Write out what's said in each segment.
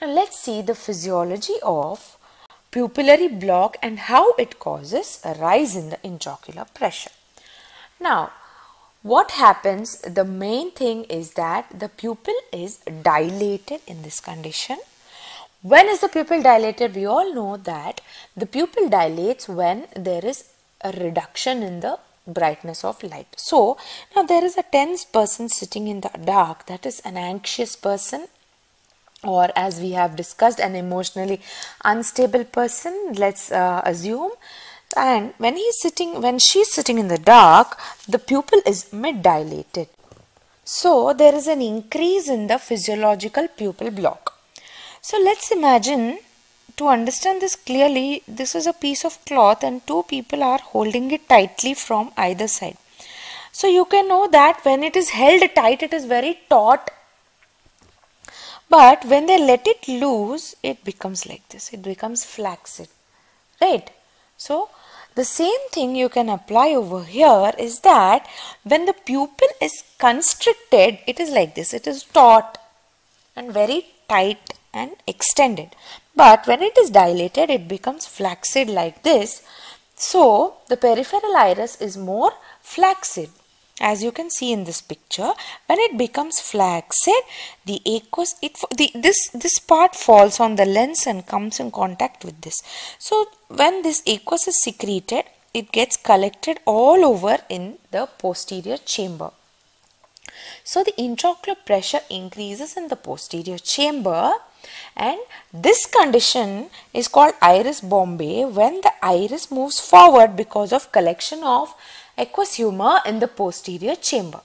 Now let's see the physiology of pupillary block and how it causes a rise in the intraocular pressure. Now what happens the main thing is that the pupil is dilated in this condition. When is the pupil dilated? We all know that the pupil dilates when there is a reduction in the brightness of light. So now there is a tense person sitting in the dark. That is an anxious person or as we have discussed an emotionally unstable person let's uh, assume. And when he's sitting when she's sitting in the dark the pupil is mid dilated so there is an increase in the physiological pupil block. So let's imagine to understand this clearly this is a piece of cloth and two people are holding it tightly from either side so you can know that when it is held tight it is very taut but when they let it loose, it becomes like this. It becomes flaccid. Right? So, the same thing you can apply over here is that when the pupil is constricted, it is like this. It is taut and very tight and extended. But when it is dilated, it becomes flaccid like this. So, the peripheral iris is more flaccid. As you can see in this picture when it becomes flaccid the aqueous it the this this part falls on the lens and comes in contact with this. So when this aqueous is secreted it gets collected all over in the posterior chamber. So the intraocular pressure increases in the posterior chamber and this condition is called iris bombe when the iris moves forward because of collection of aqueous humor in the posterior chamber.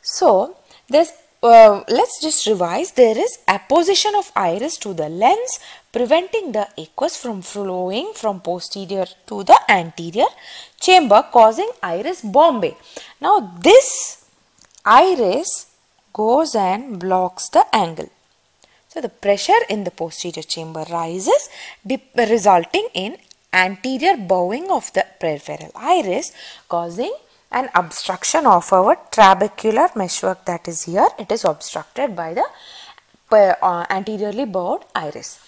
So, there's uh, let's just revise there is apposition of iris to the lens preventing the aqueous from flowing from posterior to the anterior chamber causing iris bombe. Now this iris goes and blocks the angle. So the pressure in the posterior chamber rises resulting in anterior bowing of the peripheral iris causing an obstruction of our trabecular meshwork that is here. It is obstructed by the uh, anteriorly bowed iris.